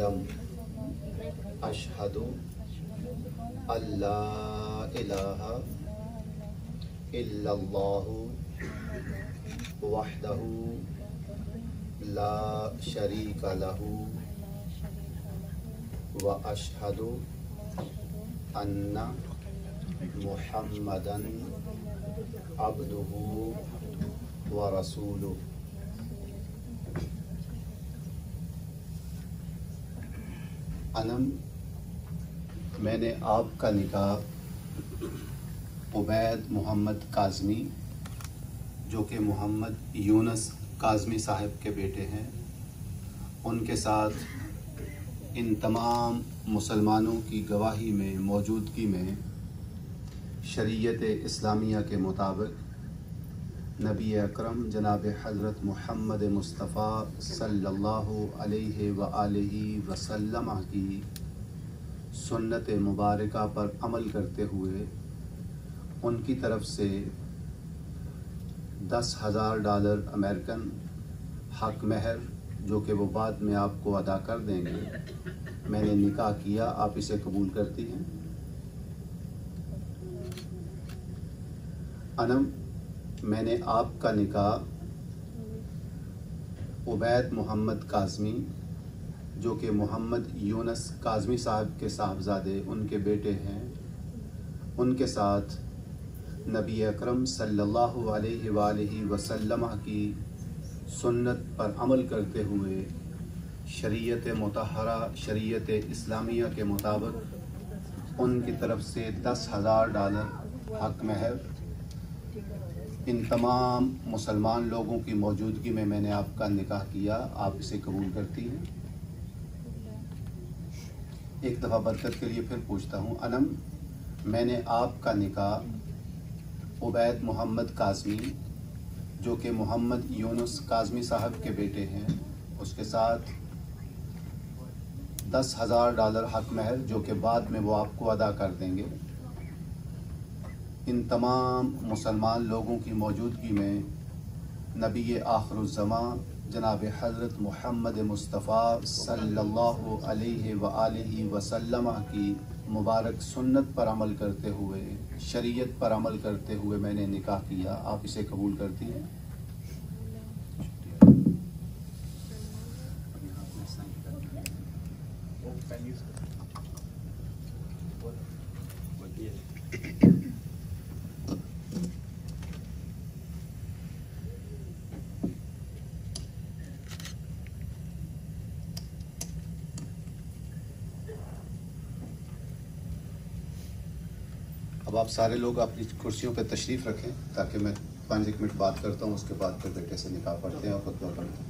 وسلم اشہد اللہ الہ الا اللہ وحدہ لا شریک لہ واشهد ان محمدا عبده ورسوله. انم میں نے آپ کا نکاح عبید محمد کاظمی، جو کہ محمد یونس کاظمی صاحب کے بیٹے ہیں، ان کے ساتھ ان تمام مسلمانوں کی گواہی میں، موجودگی میں شریعت اسلامیہ کے مطابق نبی اکرم جناب حضرت محمد مصطفیٰ صلی اللہ علیہ وآلہ وسلم کی سنت مبارکہ پر عمل کرتے ہوئے ان کی طرف سے دس ہزار ڈالر امریکن حق مہر جو کہ وہ بعد میں آپ کو ادا کر دیں گے، میں نے نکاح کیا، آپ اسے قبول کرتی ہیں؟ انم میں نے آپ کا نکاح عبید محمد کاظمی، جو کہ محمد یونس کاظمی صاحب کے صاحبزادے، ان کے بیٹے ہیں، ان کے ساتھ نبی اکرم صلی اللہ علیہ وآلہ وسلم کی سنت پر عمل کرتے ہوئے شریعت متحرہ شریعت اسلامیہ کے مطابق ان کی طرف سے دس ہزار ڈالر حق مہر ان تمام مسلمان لوگوں کی موجودگی میں میں نے آپ کا نکاح کیا، آپ اسے قبول کرتی ہیں؟ ایک دفعہ برکت کے لیے پھر پوچھتا ہوں، انم، میں نے آپ کا نکاح عبید محمد کاظمی، جو کہ محمد یونس کاظمی صاحب کے بیٹے ہیں، اس کے ساتھ دس ہزار ڈالر حق مہر جو کہ بعد میں وہ آپ کو ادا کر دیں گے۔ ان تمام مسلمان لوگوں کی موجودگی میں نبی آخر الزماں جناب حضرت محمد مصطفیٰ صلی اللہ علیہ وآلہ وسلم کی مبارک سنت پر عمل کرتے ہوئے، شریعت پر عمل کرتے ہوئے میں نے نکاح کیا، آپ اسے قبول کرتی ہیں؟ اب آپ سارے لوگ اپنی کرسیوں پہ تشریف رکھیں تاکہ میں پانچ ایک منٹ بات کرتا ہوں، اس کے بعد پھر بیٹے سے نکاح پڑھتے ہیں، اور خطبہ پڑھتے ہیں۔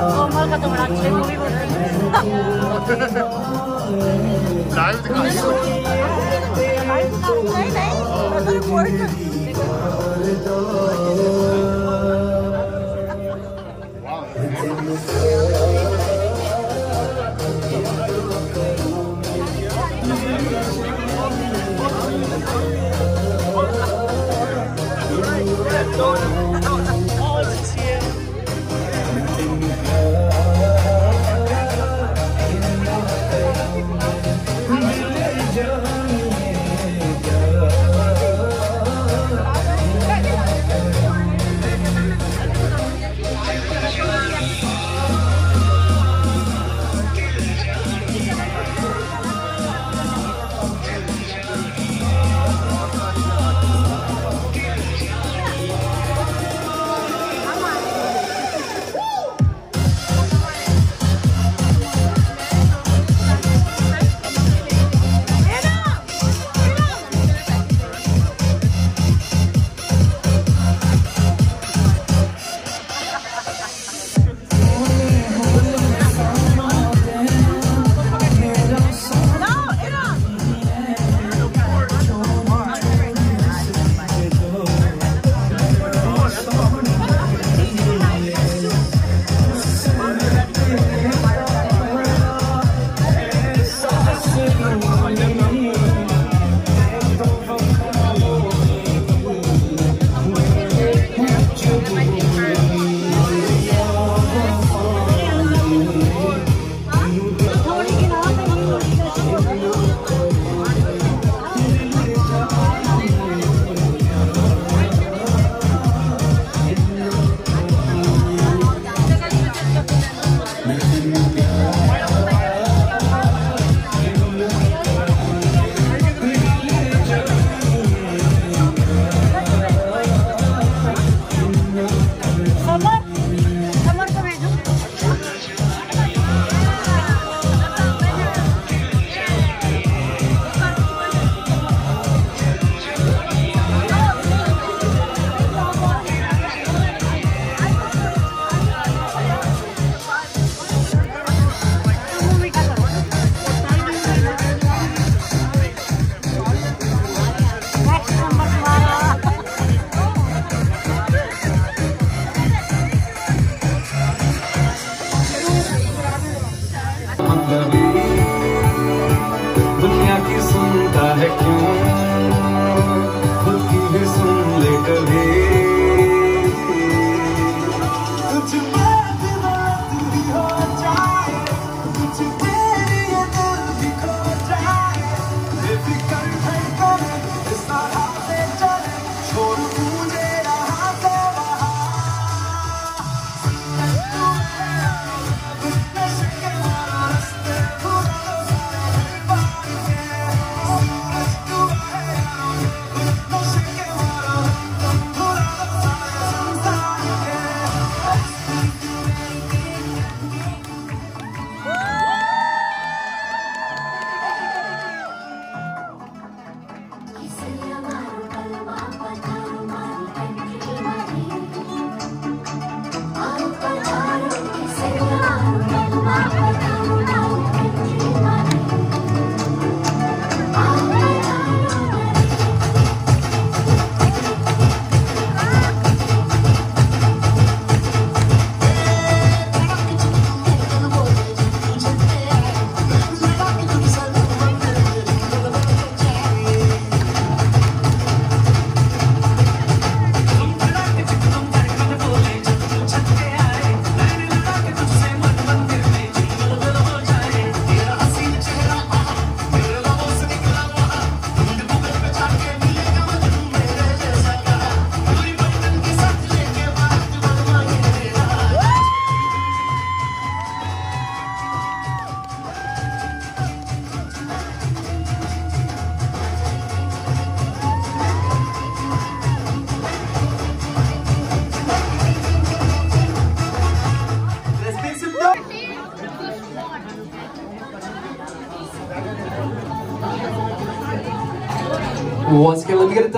엄마가 더 많아 제목이거든 라이브가 아니고 라이브가 아니네 나는 월드 Don't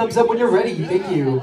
thumbs up when you're ready. Thank you.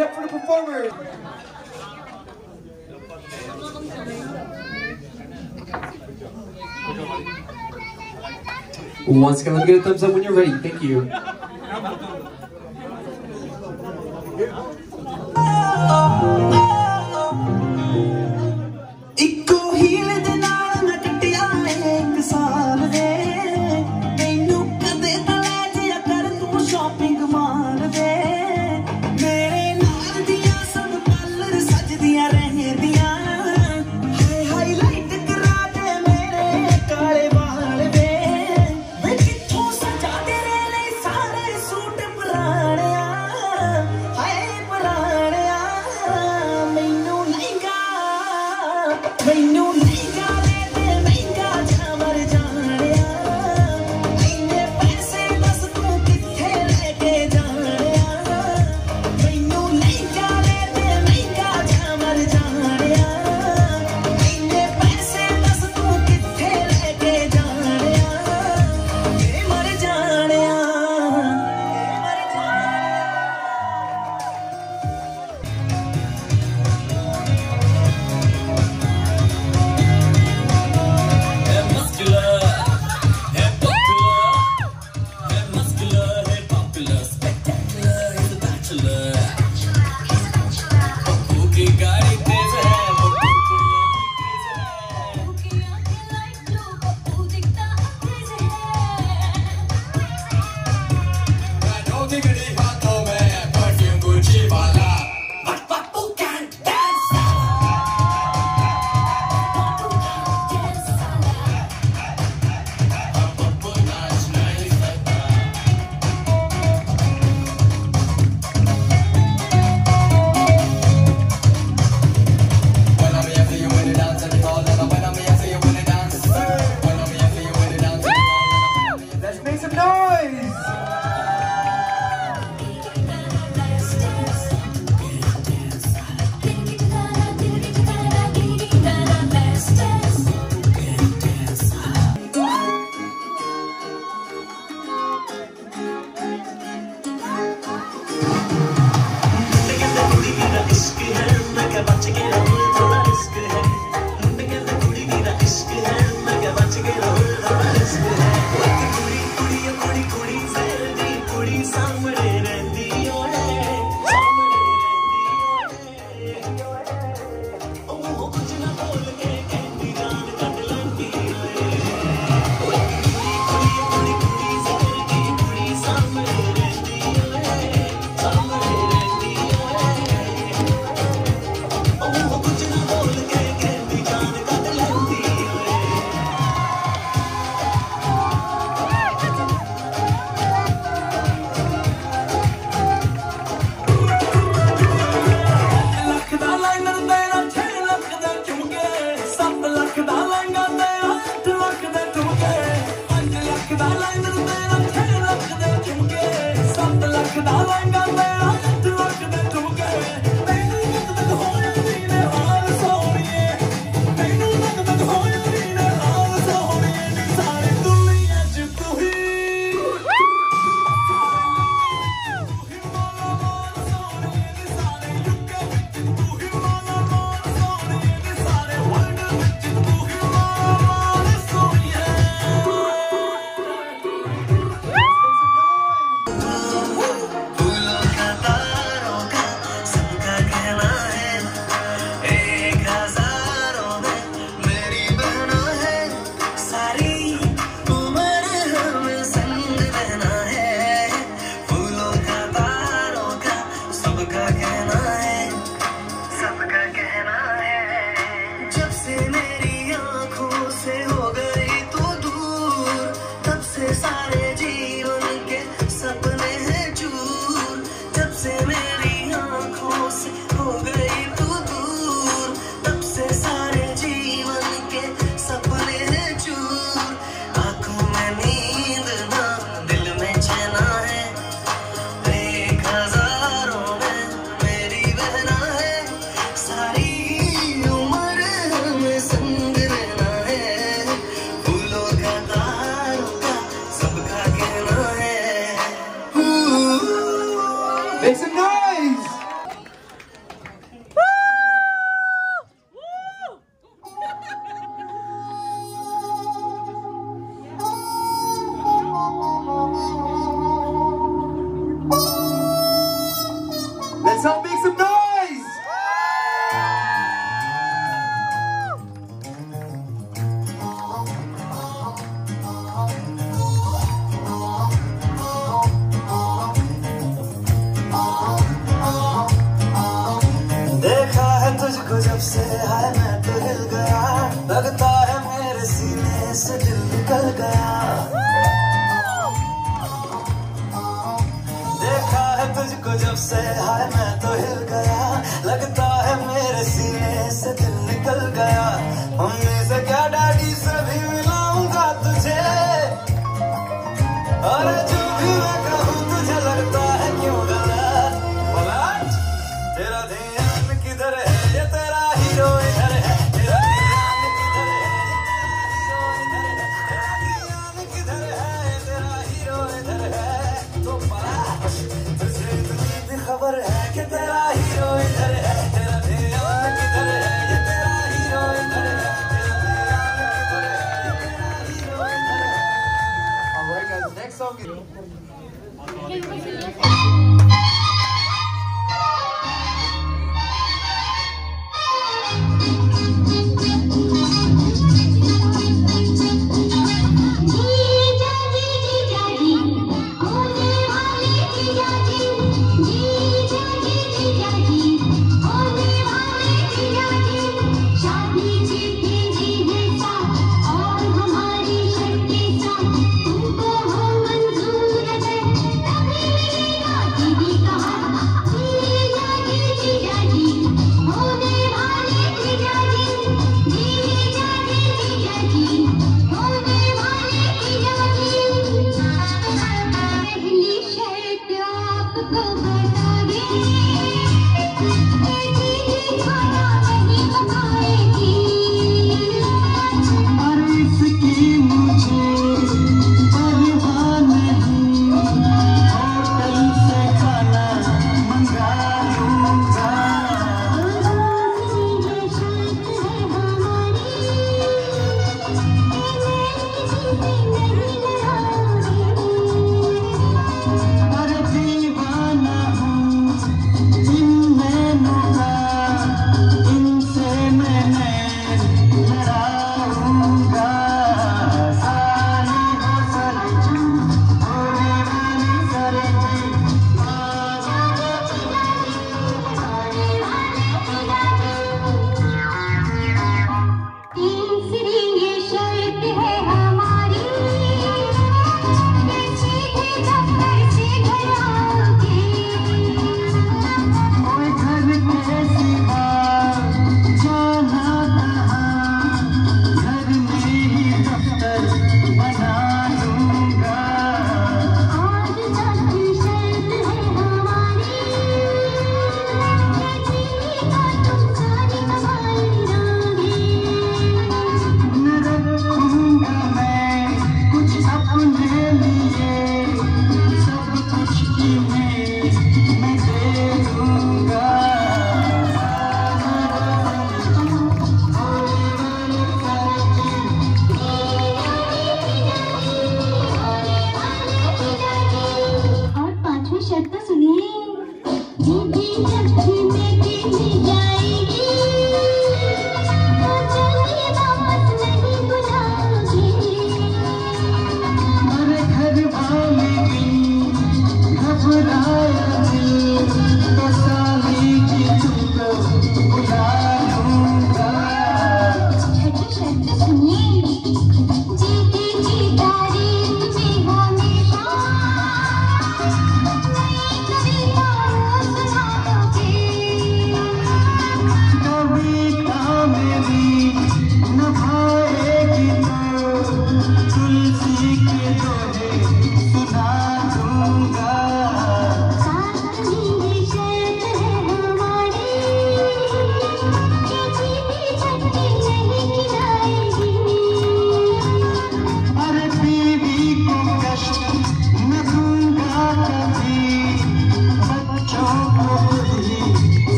it up for the performers. Once again, let's get a thumbs up when you're ready. Thank you.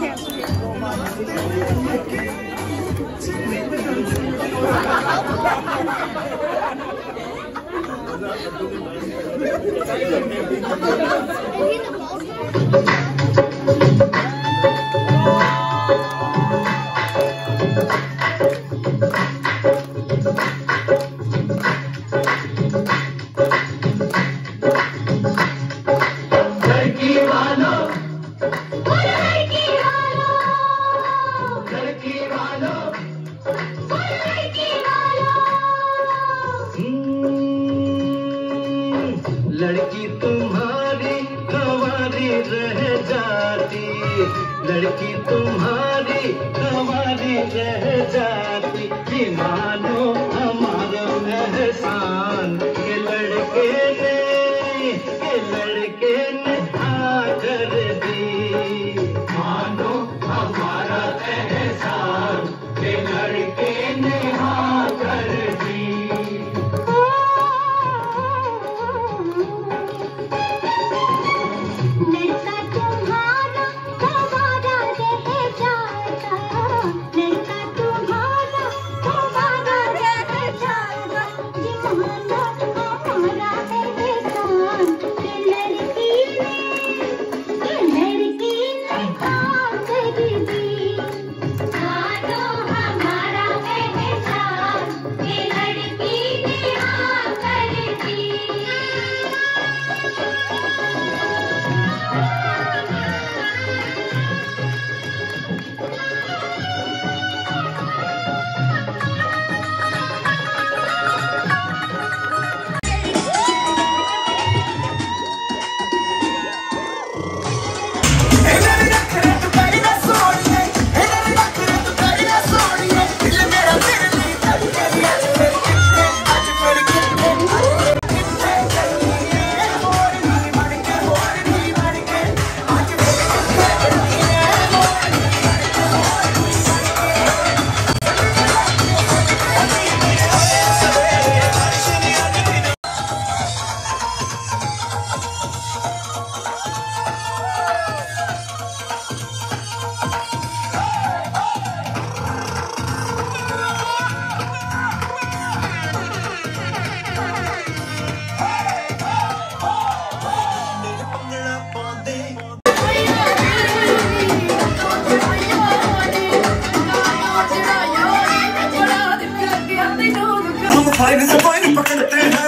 can't. keep fucking the thing.